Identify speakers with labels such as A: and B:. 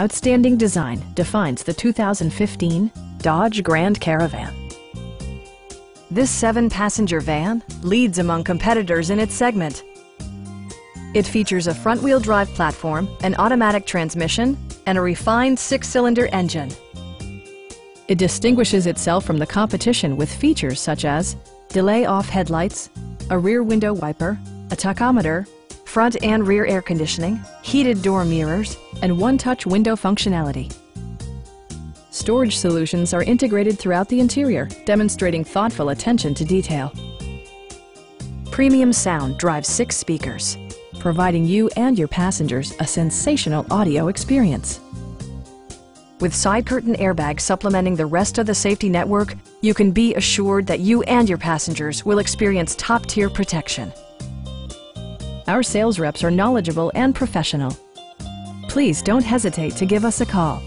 A: Outstanding design defines the 2015 Dodge Grand Caravan. This seven-passenger van leads among competitors in its segment. It features a front-wheel drive platform, an automatic transmission, and a refined six-cylinder engine. It distinguishes itself from the competition with features such as delay-off headlights, a rear window wiper, a tachometer, front and rear air conditioning, heated door mirrors, and one-touch window functionality. Storage solutions are integrated throughout the interior, demonstrating thoughtful attention to detail. Premium sound drives six speakers, providing you and your passengers a sensational audio experience. With side curtain airbags supplementing the rest of the safety network, you can be assured that you and your passengers will experience top-tier protection. Our sales reps are knowledgeable and professional. Please don't hesitate to give us a call.